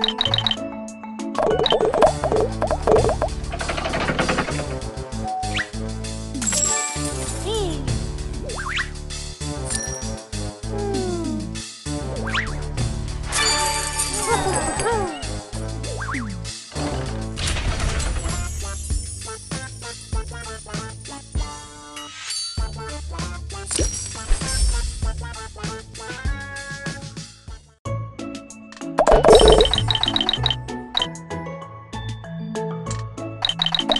you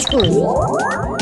Tópicos.